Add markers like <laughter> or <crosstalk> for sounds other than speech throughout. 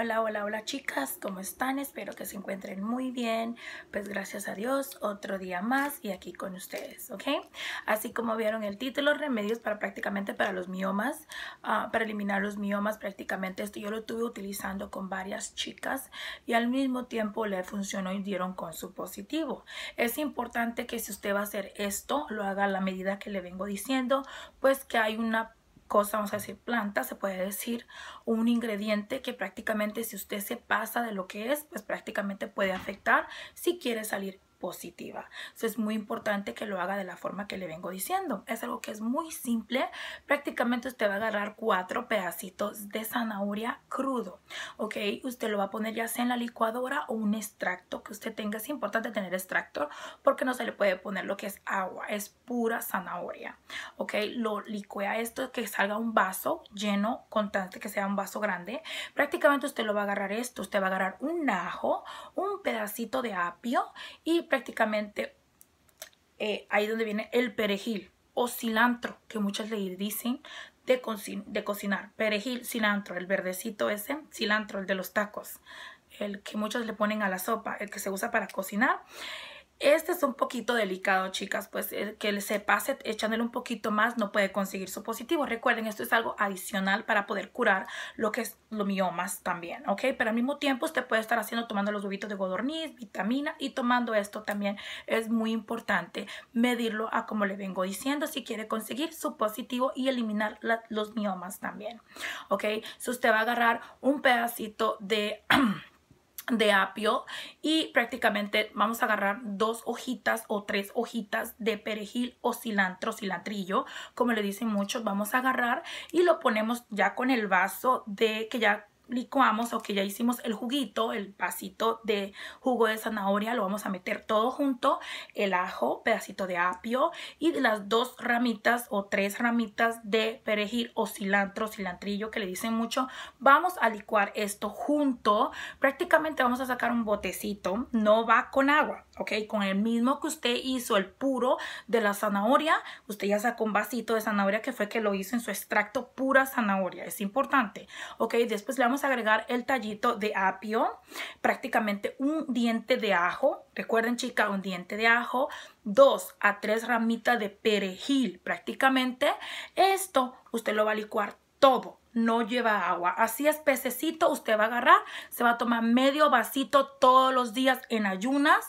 Hola, hola, hola chicas, ¿cómo están? Espero que se encuentren muy bien. Pues gracias a Dios, otro día más y aquí con ustedes, ¿ok? Así como vieron el título, remedios para prácticamente para los miomas, ah, para eliminar los miomas prácticamente. Esto yo lo estuve utilizando con varias chicas y al mismo tiempo le funcionó y dieron con su positivo. Es importante que si usted va a hacer esto, lo haga a la medida que le vengo diciendo, pues que hay una cosa, vamos a decir planta, se puede decir un ingrediente que prácticamente si usted se pasa de lo que es, pues prácticamente puede afectar si quiere salir positiva. es muy importante que lo haga de la forma que le vengo diciendo. Es algo que es muy simple. Prácticamente usted va a agarrar cuatro pedacitos de zanahoria crudo. ¿Ok? Usted lo va a poner ya sea en la licuadora o un extracto que usted tenga. Es importante tener extracto porque no se le puede poner lo que es agua. Es pura zanahoria. ¿Ok? Lo licua esto que salga un vaso lleno, constante que sea un vaso grande. Prácticamente usted lo va a agarrar esto. Usted va a agarrar un ajo, un pedacito de apio y prácticamente eh, ahí donde viene el perejil o cilantro, que muchas le dicen de, de cocinar. Perejil, cilantro, el verdecito ese, cilantro, el de los tacos, el que muchos le ponen a la sopa, el que se usa para cocinar. Este es un poquito delicado, chicas, pues el que se pase echándole un poquito más no puede conseguir su positivo. Recuerden, esto es algo adicional para poder curar lo que es los miomas también, ¿ok? Pero al mismo tiempo usted puede estar haciendo, tomando los huevitos de godorniz, vitamina y tomando esto también es muy importante medirlo a como le vengo diciendo si quiere conseguir su positivo y eliminar los miomas también, ¿ok? Si usted va a agarrar un pedacito de... <clears throat> de apio y prácticamente vamos a agarrar dos hojitas o tres hojitas de perejil o cilantro, cilantrillo, como le dicen muchos, vamos a agarrar y lo ponemos ya con el vaso de que ya licuamos o ya hicimos el juguito, el vasito de jugo de zanahoria, lo vamos a meter todo junto, el ajo, pedacito de apio y las dos ramitas o tres ramitas de perejil o cilantro, cilantrillo que le dicen mucho, vamos a licuar esto junto, prácticamente vamos a sacar un botecito, no va con agua, ok, con el mismo que usted hizo el puro de la zanahoria, usted ya sacó un vasito de zanahoria que fue que lo hizo en su extracto pura zanahoria, es importante, ok, después le vamos agregar el tallito de apio, prácticamente un diente de ajo. Recuerden, chica, un diente de ajo, dos a tres ramitas de perejil. Prácticamente esto usted lo va a licuar todo no lleva agua. Así es pececito, usted va a agarrar, se va a tomar medio vasito todos los días en ayunas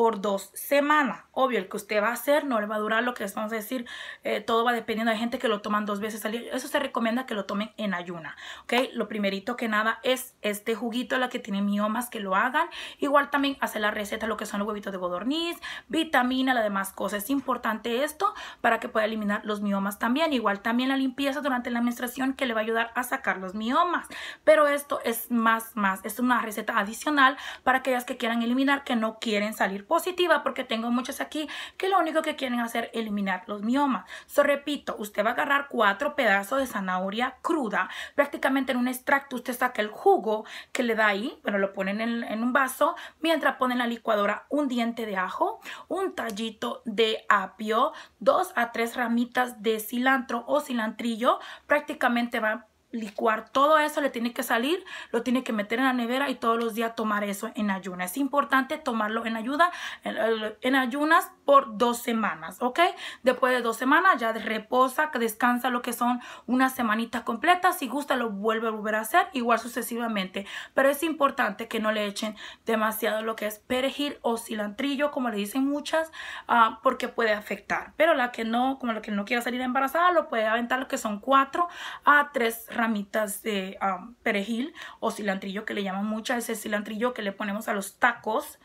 por dos semanas. Obvio, el que usted va a hacer no le va a durar lo que es, vamos a decir, eh, todo va dependiendo. Hay gente que lo toman dos veces al día. Eso se recomienda que lo tomen en ayuna, ¿ok? Lo primerito que nada es este juguito, la que tiene miomas, que lo hagan. Igual también hacer la receta, lo que son los huevitos de bodorniz, vitamina, la demás cosas. Es importante esto para que pueda eliminar los miomas también. Igual también la limpieza durante la menstruación que le va a ayudar a sacar los miomas. Pero esto es más, más, es una receta adicional para aquellas que quieran eliminar, que no quieren salir positiva porque tengo muchos aquí que lo único que quieren hacer es eliminar los miomas. So, repito, usted va a agarrar cuatro pedazos de zanahoria cruda, prácticamente en un extracto usted saca el jugo que le da ahí, bueno, lo ponen en, un vaso, mientras pone en la licuadora un diente de ajo, un tallito de apio, dos a tres ramitas de cilantro o cilantrillo, prácticamente va licuar todo eso, le tiene que salir, lo tiene que meter en la nevera y todos los días tomar eso en ayunas. Es importante tomarlo en ayuda, en, ayunas por dos semanas, ¿ok? Después de dos semanas ya reposa, que descansa lo que son una semanita completa. Si gusta lo vuelve a volver a hacer, igual sucesivamente. Pero es importante que no le echen demasiado lo que es perejil o cilantrillo, como le dicen muchas, ah, porque puede afectar. Pero la que no, como la que no quiera salir embarazada, lo puede aventar lo que son cuatro a tres ramitas de um, perejil o cilantrillo que le llaman mucho, ese cilantrillo que le ponemos a los tacos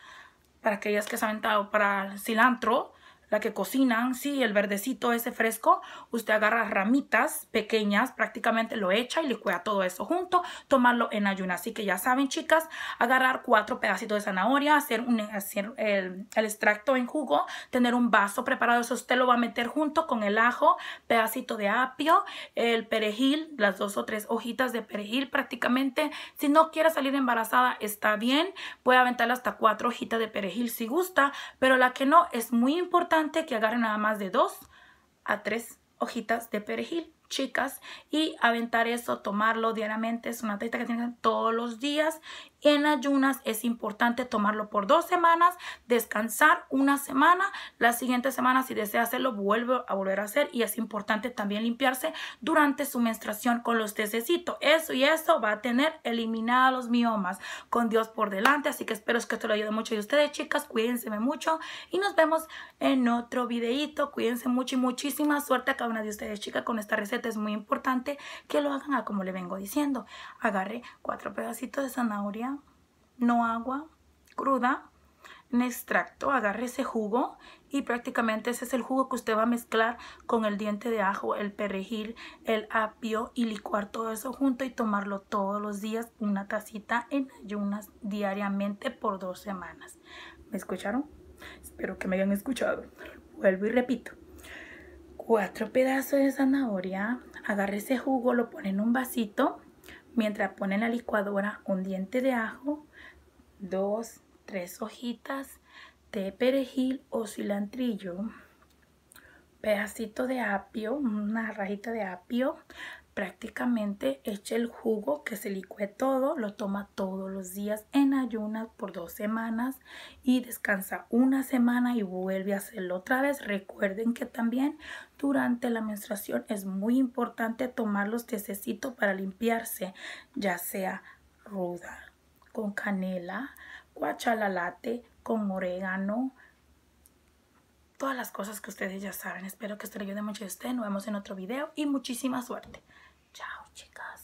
para aquellas que aventado para cilantro que cocinan, sí, el verdecito ese fresco, usted agarra ramitas pequeñas, prácticamente lo echa y licua todo eso junto, tomarlo en ayunas. Así que ya saben, chicas, agarrar cuatro pedacitos de zanahoria, hacer, un, hacer el, extracto en jugo, tener un vaso preparado, eso usted lo va a meter junto con el ajo, pedacito de apio, el perejil, las dos o tres hojitas de perejil prácticamente. Si no quiere salir embarazada, está bien, puede aventar hasta cuatro hojitas de perejil si gusta, pero la que no es muy importante que agarren nada más de dos a tres hojitas de perejil chicas y aventar eso, tomarlo diariamente. Es una teta que tienen todos los días. En ayunas es importante tomarlo por dos semanas, descansar una semana. La siguiente semana, si desea hacerlo, vuelve a volver a hacer. Y es importante también limpiarse durante su menstruación con los tececitos. Eso y eso va a tener eliminados los miomas con Dios por delante. Así que espero que esto le ayude mucho a ustedes, chicas. Cuídense mucho y nos vemos en otro videito. Cuídense mucho y muchísima suerte a cada una de ustedes, chicas, con esta receta. Es muy importante que lo hagan a como le vengo diciendo. Agarre cuatro pedacitos de zanahoria no agua, cruda, en extracto, agarre ese jugo y prácticamente ese es el jugo que usted va a mezclar con el diente de ajo, el perejil, el apio y licuar todo eso junto y tomarlo todos los días, una tacita en ayunas diariamente por dos semanas. ¿Me escucharon? Espero que me hayan escuchado. Vuelvo y repito. Cuatro pedazos de zanahoria, agarre ese jugo, lo pone en un vasito, mientras pone en la licuadora un diente de ajo, dos, tres hojitas de perejil o cilantrillo, pedacito de apio, una rajita de apio, prácticamente eche el jugo que se licue todo, lo toma todos los días en ayunas por dos semanas y descansa una semana y vuelve a hacerlo otra vez. Recuerden que también durante la menstruación es muy importante tomar los tececitos para limpiarse, ya sea ruda, con canela, guachalalate, con orégano, todas las cosas que ustedes ya saben. Espero que esto le ayude mucho a ustedes. Nos vemos en otro video y muchísima suerte. Chao, chicas.